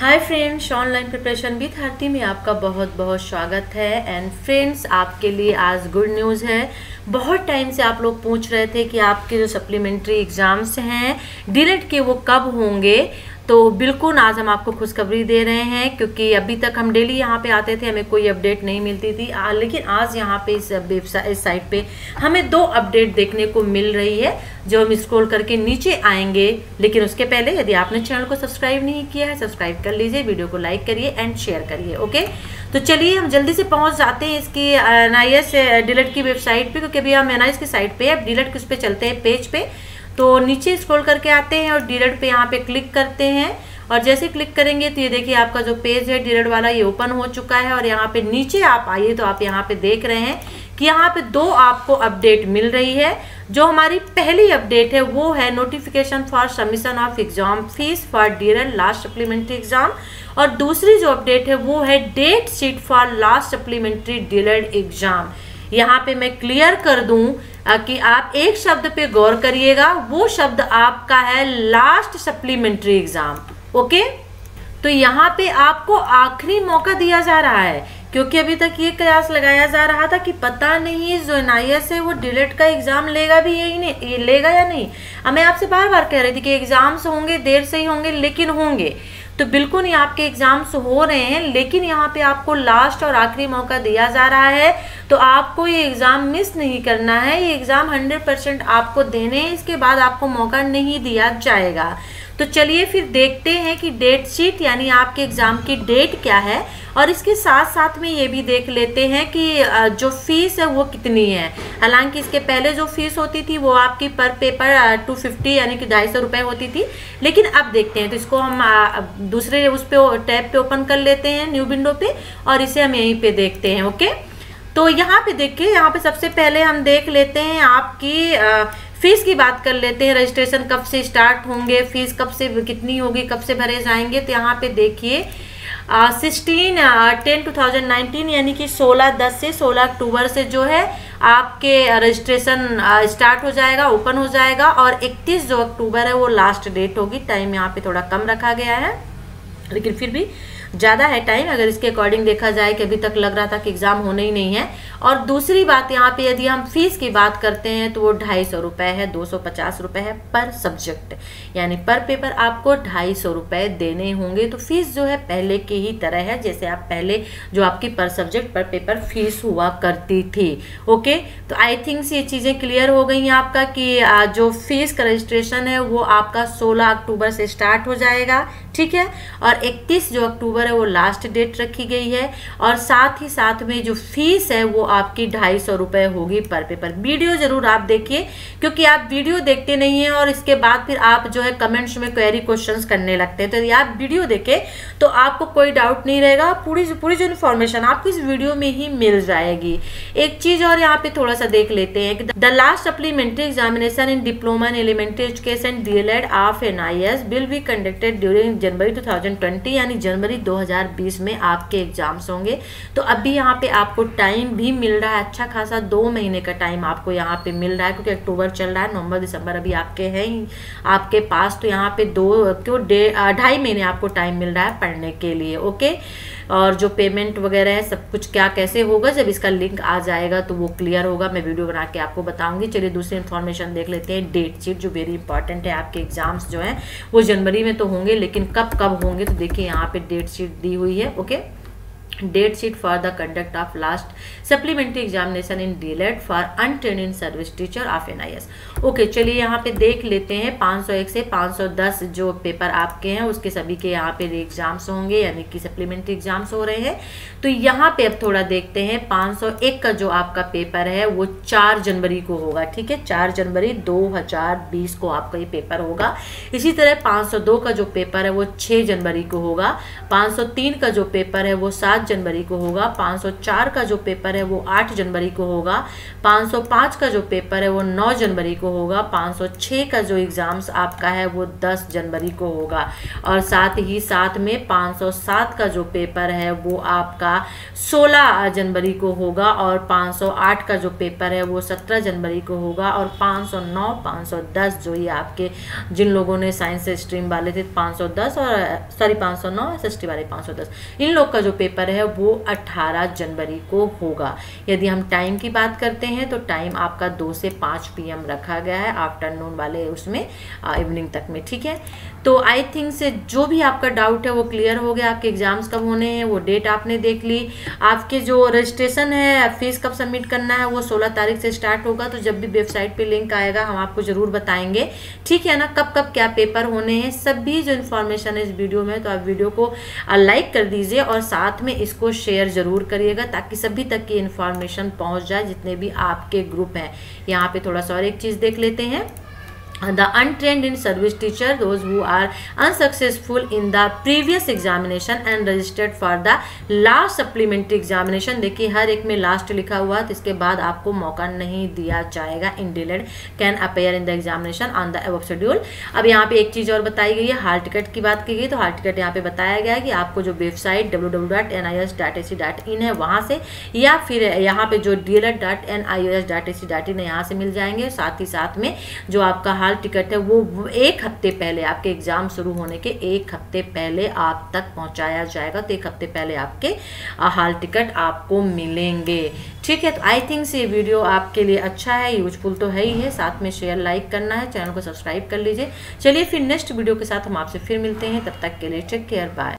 Hi friends online preparation with thirty में आपका बहुत बहुत स्वागत है। एंड फ्रेंड्स आपके लिए आज गुड न्यूज़ है। बहुत टाइम से आप लोग पूछ रहे थे कि आपके जो सप्लीमेंट्री एग्ज़ाम्स हैं डिलेट के वो कब होंगे? तो बिल्कुल आज हम आपको खुशखबरी दे रहे हैं क्योंकि अभी तक हम डेली यहाँ पे आते थे हमें कोई अपडेट नहीं मिलती थी। आ, लेकिन आज यहाँ पे इस वेबसाइट इस साइट पे हमें दो अपडेट देखने को मिल रही है जो हम स्क्रॉल करके नीचे आएँगे। लेकिन उसके पहले यदि आपने चैनल को सब्सक्राइब नहीं किया है सब्सक्राइब कर लीजिए वीडियो को लाइक करिए एंड शेयर करिए ओके? तो चलिए हम जल्दी से पहुँच जाते हैं इसकी एन आई की वेबसाइट पर क्योंकि अभी हम एनआईएस की साइट पर अब डिलेट किस पे चलते हैं? पेज पे। तो नीचे स्क्रॉल करके आते हैं और डिलेट पे यहाँ पे क्लिक करते हैं। और जैसे क्लिक करेंगे तो ये देखिए आपका जो पेज है डिलेट वाला ये ओपन हो चुका है और यहाँ पे नीचे आप आइए तो आप यहाँ पे देख रहे हैं कि यहाँ पे दो आपको अपडेट मिल रही है। जो हमारी पहली अपडेट है वो है notification for submission of exam fees for dear last supplementary exam और दूसरी जो अपडेट है वो है date sheet for last supplementary DElEd exam यहाँ पे मैं क्लियर कर दूँ कि आप एक शब्द पे गौर करिएगा, वो शब्द आपका है लास्ट सप्लीमेंट्री एग्ज़ाम ओके तो यहाँ पे आपको आखिरी मौका दिया जा रहा है, क्योंकि अभी तक ये कयास लगाया जा रहा था कि पता नहीं जो एन है, वो डिलेट का एग्ज़ाम लेगा भी यही नहीं, ये लेगा या नहीं। मैं आपसे बार बार कह रही थी कि एग्ज़ाम्स होंगे, देर से ही होंगे, लेकिन होंगे। तो बिल्कुल ये आपके एग्ज़ाम्स हो रहे हैं, लेकिन यहाँ पे आपको लास्ट और आखिरी मौका दिया जा रहा है। तो आपको ये एग्ज़ाम मिस नहीं करना है, ये एग्ज़ाम 100 परसेंट आपको देने हैं, इसके बाद आपको मौका नहीं दिया जाएगा। तो चलिए फिर देखते हैं कि डेट शीट यानी आपके एग्ज़ाम की डेट क्या है। और इसके साथ साथ में ये भी देख लेते हैं कि जो फ़ीस है वो कितनी है। हालाँकि इसके पहले जो फ़ीस होती थी, वो आपकी पर पेपर टू फिफ्टी यानी कि ढाई सौ रुपये होती थी। लेकिन अब देखते हैं तो इसको हम दूसरे उस पर टैब पे ओपन कर लेते हैं न्यू विंडो पे, और इसे हम यहीं पे देखते हैं ओके तो यहाँ पे देखिए, यहाँ पे सबसे पहले हम देख लेते हैं आपकी फ़ीस की बात कर लेते हैं रजिस्ट्रेशन कब से स्टार्ट होंगे, फ़ीस कब से कितनी होगी, कब से भरे जाएँगे तो यहाँ पे देखिए sixteen ten two thousand nineteen यानी कि सोलह दस से सोलह अक्टूबर से जो है, आपके रजिस्ट्रेशन स्टार्ट हो जाएगा ओपन हो जाएगा और इकतीस जो अक्टूबर है, वो लास्ट डेट होगी। टाइम यहाँ पे थोड़ा कम रखा गया है। लेकिन फिर भी ज़्यादा है टाइम अगर इसके अकॉर्डिंग देखा जाए कि अभी तक लग रहा था कि एग्ज़ाम होने ही नहीं है। और दूसरी बात यहाँ पे, यदि हम फ़ीस की बात करते हैं तो वो ढाई सौ रुपये है, दो सौ पचास रुपये है पर सब्जेक्ट यानी पर पेपर आपको ढाई सौ रुपये देने होंगे। तो फ़ीस जो है पहले की ही तरह है, जैसे आप पहले जो आपकी पर सब्जेक्ट पर पेपर फ़ीस हुआ करती थी। ओके तो आई थिंक ये चीज़ें क्लियर हो गई हैं आपका कि जो फ़ीस का रजिस्ट्रेशन है, वो आपका सोलह अक्टूबर से स्टार्ट हो जाएगा। ठीक है? और इकतीस जो अक्टूबर है, वो लास्ट डेट रखी गई है और साथ ही साथ में जो फ़ीस है, वो आपकी ढाई सौ रुपये होगी पर पेपर वीडियो ज़रूर आप देखिए, क्योंकि आप वीडियो देखते नहीं हैं और इसके बाद फिर आप जो है कमेंट्स में क्वेरी क्वेश्चंस करने लगते हैं। तो यदि आप वीडियो देखें तो आपको कोई डाउट नहीं रहेगा। पूरी पूरी जो इन्फॉर्मेशन आपको इस वीडियो में ही मिल जाएगी। एक चीज़ और यहाँ पे थोड़ा सा देख लेते हैं कि the last supplementary examination in diploma in elementary education D L Ed of N I S will be conducted during January 2020 यानी जनवरी 2020 में आपके एग्ज़ाम्स होंगे। तो अभी यहाँ पे आपको टाइम भी मिल रहा है अच्छा खासा दो महीने का टाइम आपको यहाँ पे मिल रहा है, क्योंकि अक्टूबर चल रहा है, नवंबर, दिसंबर अभी आपके हैं ही, आपके पास। तो यहाँ पे दो, क्यों, डे ढाई महीने आपको टाइम मिल रहा है पढ़ने के लिए, ओके? और जो पेमेंट वगैरह है, सब कुछ क्या, कैसे होगा, जब इसका लिंक आ जाएगा तो वो क्लियर होगा। मैं वीडियो बना के आपको बताऊँगी। चलिए दूसरी इन्फॉर्मेशन देख लेते हैं। डेट शीट जो वेरी इंपॉर्टेंट है, आपके एग्ज़ाम्स जो हैं, वो जनवरी में तो होंगे, लेकिन कब कब होंगे तो देखिए यहाँ पे डेट शीट दी हुई है okay date sheet for the conduct of last supplementary examination in DElEd for untrained in service teacher of N I S okay चलिए यहाँ पे देख लेते हैं 501 से 510 जो पेपर आपके हैं, उसके सभी के यहाँ पे एग्ज़ाम्स होंगे, यानी कि सप्लीमेंट्री एग्ज़ाम्स हो रहे हैं। तो यहाँ पे अब थोड़ा देखते हैं 501 का जो आपका पेपर है, वो 4 जनवरी को होगा, ठीक है? 4 जनवरी 2020 को आपका ये पेपर होगा। इसी तरह 502 का जो पेपर है, वो 6 जनवरी को होगा। 503 का जो पेपर है, वो 7 जनवरी को होगा 504 का जो पेपर है वो 8 जनवरी को होगा 505 का जो पेपर है वो 9 जनवरी को होगा 506 का जो एग्ज़ाम्स आपका है वो 10 जनवरी को होगा और साथ ही साथ में 507 का जो पेपर है वो आपका 16 जनवरी को होगा और 508 का जो पेपर है वो 17 जनवरी को होगा और 509 510 जो ये आपके जिन लोगों ने साइंस स्ट्रीम वाले थे 510 और सॉरी 509 एस वाले 510 इन लोग का जो पेपर है वो 18 जनवरी को होगा। यदि हम टाइम की बात करते हैं तो टाइम आपका दो से पाँच पीएम रखा गया है आफ्टरनून वाले उसमें इवनिंग तक में, ठीक है? तो आई थिंक से जो भी आपका डाउट है, वो क्लियर हो गया। आपके एग्ज़ाम्स कब होने हैं, वो डेट आपने देख ली। आपके जो रजिस्ट्रेशन है फ़ीस कब सबमिट करना है, वो 16 तारीख से स्टार्ट होगा। तो जब भी वेबसाइट पे लिंक आएगा, हम आपको ज़रूर बताएँगे। ठीक है ना? कब कब क्या पेपर होने हैं, सभी जो इन्फॉर्मेशन है इस वीडियो में तो आप वीडियो को लाइक कर दीजिए और साथ में इसको शेयर ज़रूर करिएगा ताकि सभी तक की इन्फॉर्मेशन पहुँच जाए जितने भी आपके ग्रुप हैं। यहाँ पे थोड़ा सा और एक चीज़ देख लेते हैं। The untrained in service teacher, those who are unsuccessful in the previous examination and registered for the last supplementary examination. देखिए, हर एक में लास्ट लिखा हुआ तो इसके बाद आपको मौका नहीं दिया जाएगा। इंडिलेड can appear in the examination on the above schedule अब यहाँ पे एक चीज़ और बताई गई है हाल टिकट की बात की गई। तो हाल टिकट यहाँ पे बताया गया है कि आपको जो website W W dot N I S dot A C dot in है, वहाँ से या फिर यहाँ पे जो D L Ed dot N I S dot A C dot in है, यहाँ से मिल जाएँगे। साथ ही साथ में जो आपका हाल टिकट है, वो एक हफ़्ते पहले आपके एग्ज़ाम शुरू होने के एक हफ़्ते पहले आप तक पहुँचाया जाएगा तो एक हफ़्ते पहले आपके हाल टिकट आपको मिलेंगे। ठीक है तो आई थिंक ये वीडियो आपके लिए अच्छा है यूजफुल तो है ही है, साथ में शेयर लाइक करना है, चैनल को सब्सक्राइब कर लीजिए। चलिए फिर नेक्स्ट वीडियो के साथ हम आपसे फिर मिलते हैं, तब तक के लिए टेक केयर बाय